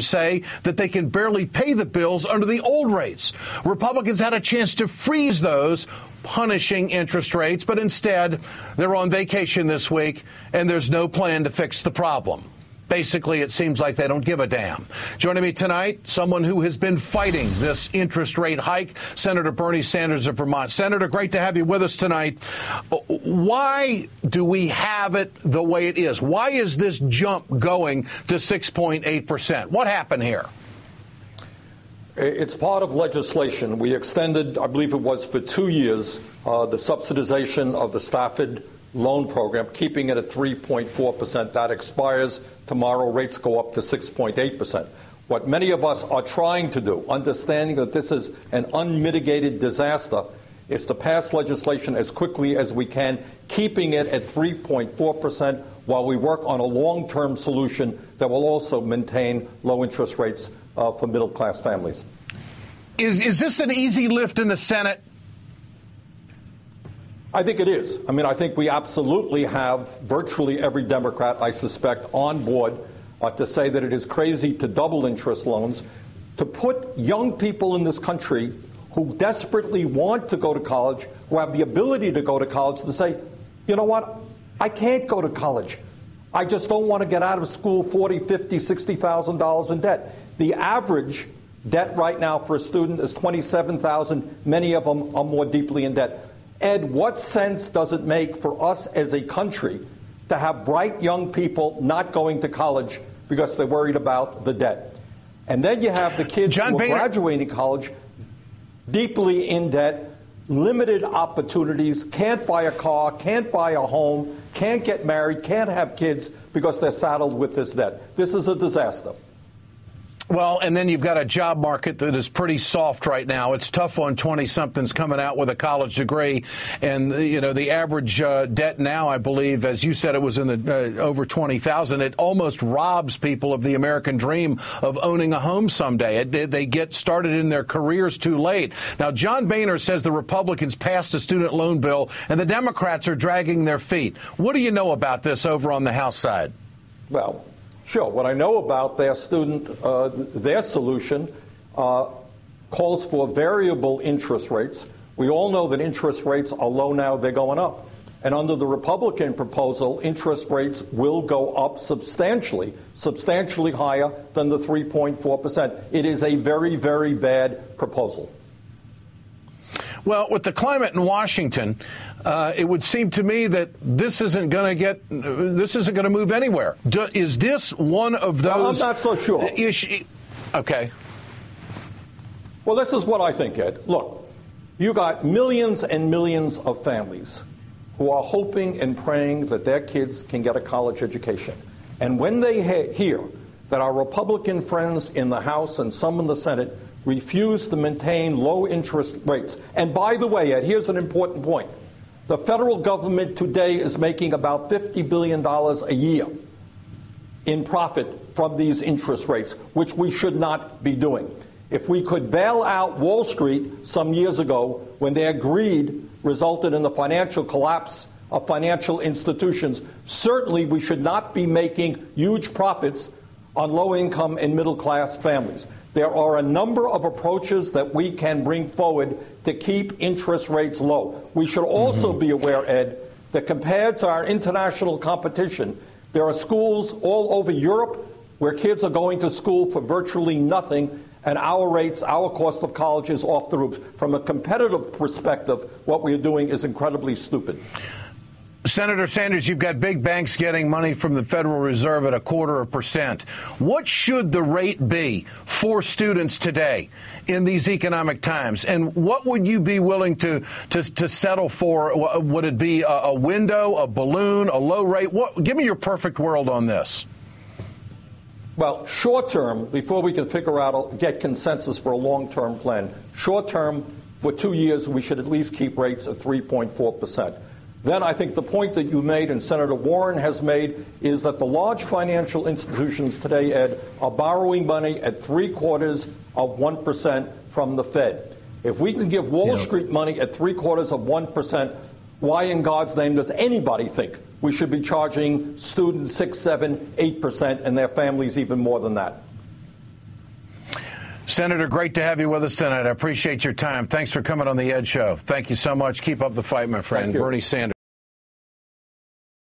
say that they can barely pay the bills under the old rates. Republicans had a chance to freeze those punishing interest rates, but instead they're on vacation this week and there's no plan to fix the problem. Basically, it seems like they don't give a damn. Joining me tonight, someone who has been fighting this interest rate hike, Senator Bernie Sanders of Vermont. Senator, great to have you with us tonight. Why do we have it the way it is? Why is this jump going to 6.8%? What happened here? It's part of legislation. We extended, I believe it was for two years, uh, the subsidization of the Stafford loan program, keeping it at 3.4%. That expires tomorrow. Rates go up to 6.8%. What many of us are trying to do, understanding that this is an unmitigated disaster, is to pass legislation as quickly as we can, keeping it at 3.4% while we work on a long term solution that will also maintain low interest rates uh, for middle class families. Is, is this an easy lift in the Senate? I think it is. I mean, I think we absolutely have virtually every Democrat, I suspect, on board uh, to say that it is crazy to double interest loans, to put young people in this country who desperately want to go to college, who have the ability to go to college, to say, you know what, I can't go to college. I just don't want to get out of school 40, 50, 60,000 dollars in debt. The average debt right now for a student is 27,000. Many of them are more deeply in debt. Ed, what sense does it make for us as a country to have bright young people not going to college because they're worried about the debt? And then you have the kids John who are graduating college deeply in debt, limited opportunities, can't buy a car, can't buy a home, can't get married, can't have kids because they're saddled with this debt. This is a disaster. Well, and then you've got a job market that is pretty soft right now. It's tough on 20 somethings coming out with a college degree. And, you know, the average uh, debt now, I believe, as you said, it was in the uh, over 20,000. It almost robs people of the American dream of owning a home someday. It, they get started in their careers too late. Now, John Boehner says the Republicans passed a student loan bill and the Democrats are dragging their feet. What do you know about this over on the House side? Well, Sure. What I know about their student, uh, their solution uh, calls for variable interest rates. We all know that interest rates are low now, they're going up. And under the Republican proposal, interest rates will go up substantially, substantially higher than the 3.4%. It is a very, very bad proposal. Well, with the climate in Washington, uh, it would seem to me that this isn't going to get this isn't going to move anywhere. Do, is this one of those? Well, I'm not so sure. Ish- okay. Well, this is what I think, Ed. Look, you got millions and millions of families who are hoping and praying that their kids can get a college education, and when they ha- hear that our Republican friends in the House and some in the Senate refuse to maintain low interest rates. And by the way, Ed, here's an important point. The federal government today is making about $50 billion a year in profit from these interest rates, which we should not be doing. If we could bail out Wall Street some years ago when their greed resulted in the financial collapse of financial institutions, certainly we should not be making huge profits on low income and middle class families. There are a number of approaches that we can bring forward to keep interest rates low. We should also mm-hmm. be aware, Ed, that compared to our international competition, there are schools all over Europe where kids are going to school for virtually nothing, and our rates, our cost of college is off the roof. From a competitive perspective, what we are doing is incredibly stupid. Senator Sanders, you've got big banks getting money from the Federal Reserve at a quarter of percent. What should the rate be for students today in these economic times? And what would you be willing to, to, to settle for? Would it be a, a window, a balloon, a low rate? What, give me your perfect world on this. Well, short term, before we can figure out, get consensus for a long term plan, short term, for two years, we should at least keep rates at 3.4 percent. Then I think the point that you made and Senator Warren has made is that the large financial institutions today, Ed, are borrowing money at three quarters of 1% from the Fed. If we can give Wall yeah. Street money at three quarters of 1%, why in God's name does anybody think we should be charging students 6, 7, 8%, and their families even more than that? Senator, great to have you with us tonight. I appreciate your time. Thanks for coming on the Ed Show. Thank you so much. Keep up the fight, my friend. Bernie Sanders.